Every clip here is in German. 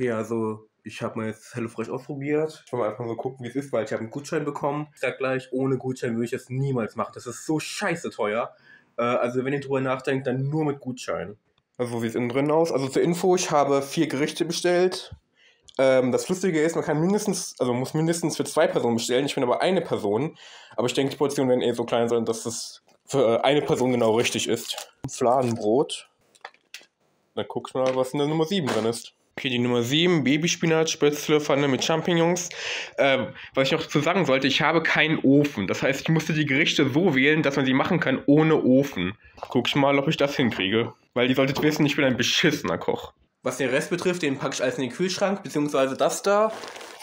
Okay, also ich habe mal jetzt HelloFresh ausprobiert. Ich will mal einfach mal gucken, wie es ist, weil ich habe einen Gutschein bekommen. Ich sag gleich, ohne Gutschein würde ich das niemals machen. Das ist so scheiße teuer. Äh, also wenn ihr drüber nachdenkt, dann nur mit Gutschein. Also so sieht es innen drin aus. Also zur Info, ich habe vier Gerichte bestellt. Ähm, das Lustige ist, man kann mindestens, also muss mindestens für zwei Personen bestellen. Ich bin aber eine Person. Aber ich denke, die Portionen werden eh so klein sein, dass das für eine Person genau richtig ist. Fladenbrot. Dann guck ich mal, was in der Nummer 7 drin ist. Okay, die Nummer 7, Babyspinat, Spätzle, Pfanne mit Champignons. Ähm, was ich noch zu sagen sollte, ich habe keinen Ofen. Das heißt, ich musste die Gerichte so wählen, dass man sie machen kann ohne Ofen. Guck ich mal, ob ich das hinkriege. Weil ihr solltet wissen, ich bin ein beschissener Koch. Was den Rest betrifft, den packe ich alles in den Kühlschrank, beziehungsweise das da.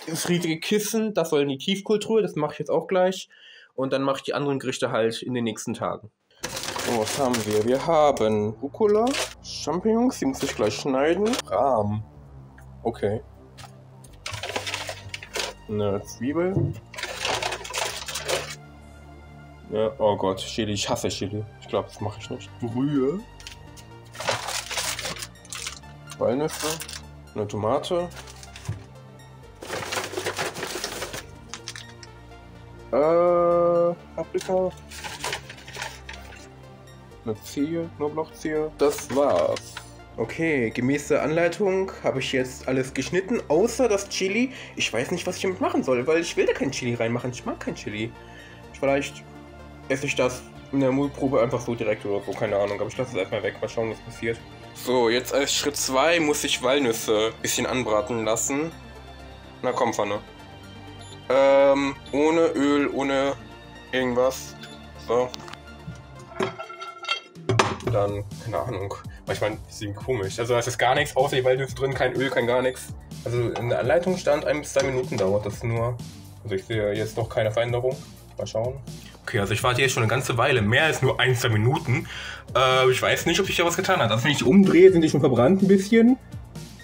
Das riesige Kissen, das soll in die Tiefkultur, das mache ich jetzt auch gleich. Und dann mache ich die anderen Gerichte halt in den nächsten Tagen. So, was haben wir? Wir haben Rucola, Champignons, die muss ich gleich schneiden. Rahm. Okay. Eine Zwiebel. Ja, oh Gott, Chili, ich hasse Chili. Ich glaube, das mache ich nicht. Brühe. Walnüsse. Eine Tomate. Äh, Paprika. Eine Zehe, Knoblauchzehe. Das war's. Okay, gemäß der Anleitung habe ich jetzt alles geschnitten, außer das Chili. Ich weiß nicht, was ich damit machen soll, weil ich will da kein Chili reinmachen. Ich mag kein Chili. Vielleicht esse ich das in der Mutprobe einfach so direkt oder so, keine Ahnung. Aber ich lasse es erstmal weg, mal schauen, was passiert. So, jetzt als Schritt 2 muss ich Walnüsse ein bisschen anbraten lassen. Na komm, Pfanne. Ähm, ohne Öl, ohne irgendwas. So. Dann, keine Ahnung. Manchmal ist es komisch. Also da ist gar nichts, außer die Walnüsse drin, kein Öl, kein gar nichts. Also in der Anleitung stand ein bis zwei Minuten dauert das nur. Also ich sehe jetzt noch keine Veränderung. Mal schauen. Okay, also ich warte jetzt schon eine ganze Weile, mehr als nur ein, zwei Minuten. Äh, ich weiß nicht, ob sich da was getan hat. Also wenn ich umdrehe, sind die schon verbrannt ein bisschen.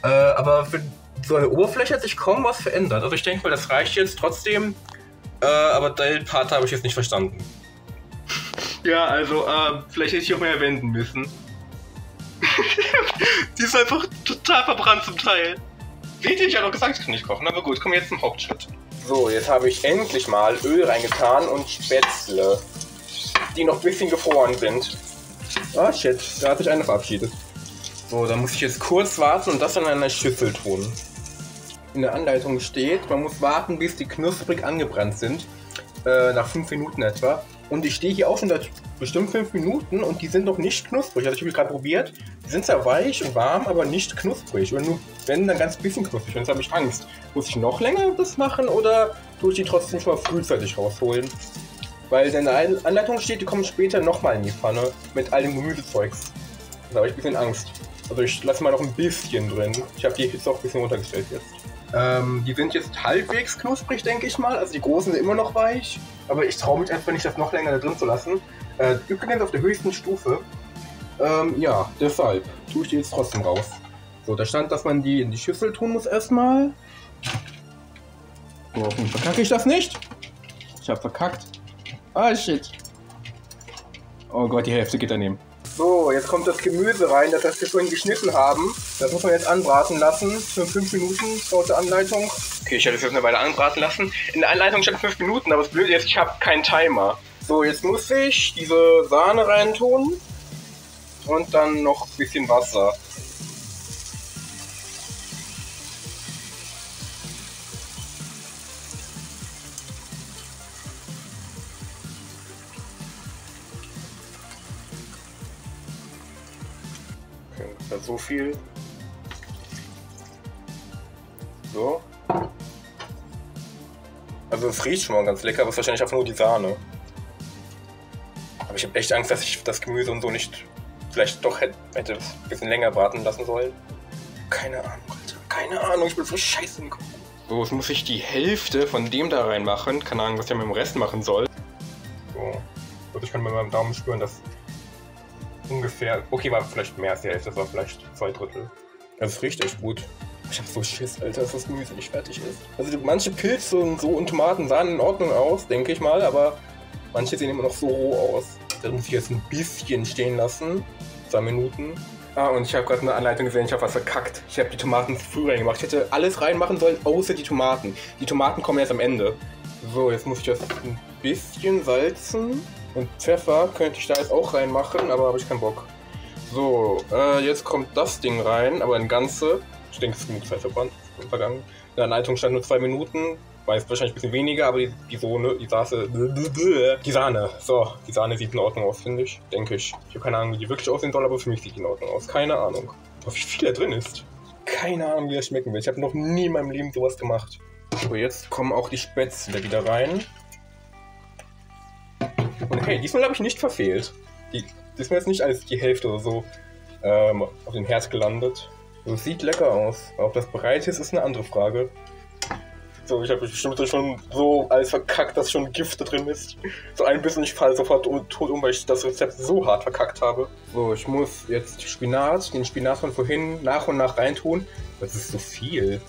Äh, aber für so eine Oberfläche hat sich kaum was verändert. Also ich denke mal, das reicht jetzt trotzdem. Äh, aber den Part habe ich jetzt nicht verstanden. ja, also äh, vielleicht hätte ich auch mehr wenden müssen. die ist einfach total verbrannt zum Teil. Ihr, ich habe doch gesagt, ich kann nicht kochen. Aber gut, kommen wir jetzt zum Hauptschritt. So, jetzt habe ich endlich mal Öl reingetan und Spätzle, die noch ein bisschen gefroren sind. Ah, shit, da hat sich einer verabschiedet. So, dann muss ich jetzt kurz warten und das in einer Schüssel tun. In der Anleitung steht, man muss warten, bis die knusprig angebrannt sind. Äh, nach 5 Minuten etwa. Und ich stehe hier auch schon seit bestimmt 5 Minuten und die sind noch nicht knusprig. Also ich habe gerade probiert. Die sind zwar weich und warm, aber nicht knusprig. Und nur, wenn, dann ganz bisschen knusprig. Und jetzt habe ich Angst. Muss ich noch länger das machen oder tue ich die trotzdem schon mal frühzeitig rausholen? Weil in der Anleitung steht, die kommen später nochmal in die Pfanne mit all dem Gemüsezeugs. Da habe ich ein bisschen Angst. Also ich lasse mal noch ein bisschen drin. Ich habe die Hitze auch ein bisschen runtergestellt jetzt. Ähm, die sind jetzt halbwegs knusprig, denke ich mal. Also die großen sind immer noch weich. Aber ich traue mich einfach nicht, das noch länger da drin zu lassen. Äh, übrigens auf der höchsten Stufe. Ähm, ja, deshalb tue ich die jetzt trotzdem raus. So, da stand, dass man die in die Schüssel tun muss erstmal. So, hoffentlich verkacke ich das nicht. Ich habe verkackt. Ah, shit. Oh Gott, die Hälfte geht daneben. So, jetzt kommt das Gemüse rein, das wir vorhin geschnitten haben. Das muss man jetzt anbraten lassen. Für 5 Minuten laut der Anleitung. Okay, ich hätte es jetzt eine Weile anbraten lassen. In der Anleitung stand 5 Minuten, aber das Blöde ist, ich habe keinen Timer. So, jetzt muss ich diese Sahne reintun. Und dann noch ein bisschen Wasser. Okay, so viel. So. Also es riecht schon mal ganz lecker, aber es ist wahrscheinlich einfach nur die Sahne. Aber ich habe echt Angst, dass ich das Gemüse und so nicht vielleicht doch hätte, hätte ein bisschen länger braten lassen sollen. Keine Ahnung, Alter. Keine Ahnung, ich bin so scheiße im Kopf. So, jetzt muss ich die Hälfte von dem da reinmachen. Keine Ahnung, was ich mit dem Rest machen soll. So. Also ich kann mit meinem Daumen spüren, dass ungefähr... Okay, war vielleicht mehr als die Hälfte, das war vielleicht zwei Drittel. Das riecht echt gut. Ich hab so Schiss, Alter, dass das Gemüse nicht fertig ist. Also manche Pilze und so und Tomaten sahen in Ordnung aus, denke ich mal, aber manche sehen immer noch so roh aus. Da muss ich jetzt ein bisschen stehen lassen. Zwei Minuten. Ah, und ich habe gerade eine Anleitung gesehen, ich habe was verkackt. Ich habe die Tomaten zu früh reingemacht. Ich hätte alles reinmachen sollen, außer die Tomaten. Die Tomaten kommen erst am Ende. So, jetzt muss ich das ein bisschen salzen. Und Pfeffer könnte ich da jetzt auch reinmachen, aber habe ich keinen Bock. So, äh, jetzt kommt das Ding rein, aber ein ganze. Ich denke, es ist genug Zeit vergangen. In der Anleitung stand nur zwei Minuten weiß wahrscheinlich ein bisschen weniger, aber die, die Sohne, die Saße, die Sahne. So, die Sahne sieht in Ordnung aus, finde ich. Denke ich. Ich habe keine Ahnung, wie die wirklich aussehen soll, aber für mich sieht die in Ordnung aus. Keine Ahnung. Aber wie viel da drin ist. Keine Ahnung, wie das schmecken will. Ich habe noch nie in meinem Leben sowas gemacht. So, jetzt kommen auch die Spätzle wieder rein. Hey, diesmal habe ich nicht verfehlt. Die, diesmal ist nicht als die Hälfte oder so ähm, auf dem Herz gelandet. Das sieht lecker aus. Ob das bereit ist, ist eine andere Frage. So, ich habe bestimmt schon so alles verkackt, dass schon Gift da drin ist. So ein bisschen, ich falle sofort tot um, weil ich das Rezept so hart verkackt habe. So, ich muss jetzt Spinat, den Spinat von vorhin nach und nach reintun. Das ist so viel.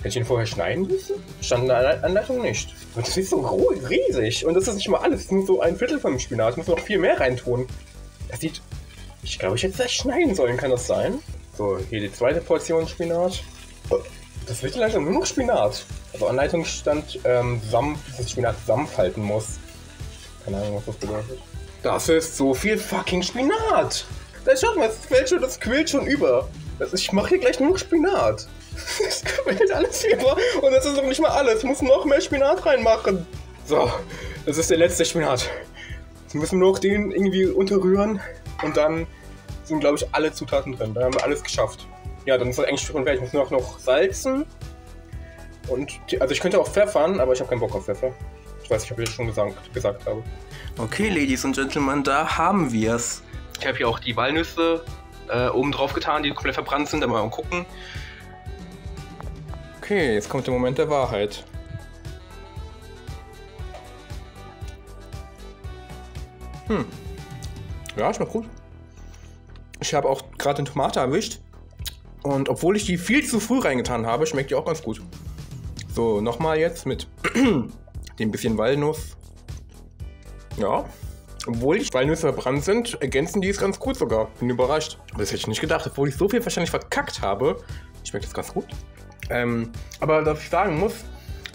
Hätte ich ihn vorher schneiden müssen? Stand in der Anleitung nicht. Und das ist so riesig. Und das ist nicht mal alles. Das ist nur so ein Viertel vom Spinat. Ich muss noch viel mehr reintun. Das sieht... Ich glaube, ich hätte es echt schneiden sollen. Kann das sein? So, hier die zweite Portion Spinat. Das wird langsam nur noch Spinat. Also Anleitung stand, ähm, Sampf, dass ich Spinat Sampf halten muss. Keine Ahnung, was das bedeutet. Das ist so viel fucking Spinat! Das schaut mal, das quillt schon, das quillt schon über. Das, ich mache hier gleich nur noch Spinat. Das quillt alles über. Und das ist noch nicht mal alles. Ich muss noch mehr Spinat reinmachen. So, das ist der letzte Spinat. Jetzt müssen wir noch den irgendwie unterrühren. Und dann sind, glaube ich, alle Zutaten drin. Dann haben wir alles geschafft. Ja, dann ist das eigentlich schon fertig. Ich muss nur noch salzen. Und also ich könnte auch pfeffern, aber ich habe keinen Bock auf Pfeffer. Ich weiß nicht, ob ich das schon gesagt, gesagt habe. Okay, Ladies und Gentlemen, da haben wir es. Ich habe hier auch die Walnüsse äh, oben drauf getan, die komplett verbrannt sind. Da mal gucken. Okay, jetzt kommt der Moment der Wahrheit. Hm. Ja, schmeckt gut. Ich habe auch gerade eine Tomate erwischt. Und obwohl ich die viel zu früh reingetan habe, schmeckt die auch ganz gut. So, nochmal jetzt mit dem bisschen Walnuss. Ja. Obwohl die Walnüsse verbrannt sind, ergänzen die es ganz gut sogar. Bin überrascht. Das hätte ich nicht gedacht. Obwohl ich so viel wahrscheinlich verkackt habe, schmeckt das ganz gut. Ähm, aber was ich sagen muss,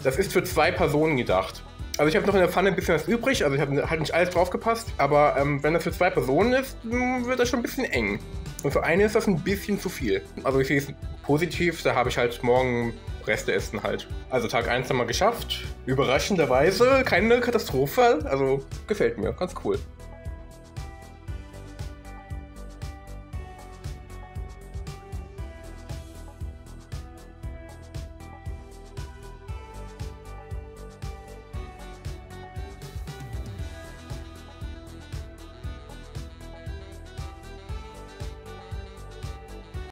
das ist für zwei Personen gedacht. Also ich habe noch in der Pfanne ein bisschen was übrig, also ich habe halt nicht alles draufgepasst, aber ähm, wenn das für zwei Personen ist, wird das schon ein bisschen eng. Und für eine ist das ein bisschen zu viel. Also ich sehe es positiv, da habe ich halt morgen Reste essen halt. Also Tag 1 haben wir geschafft. Überraschenderweise keine Katastrophe. Also gefällt mir, ganz cool.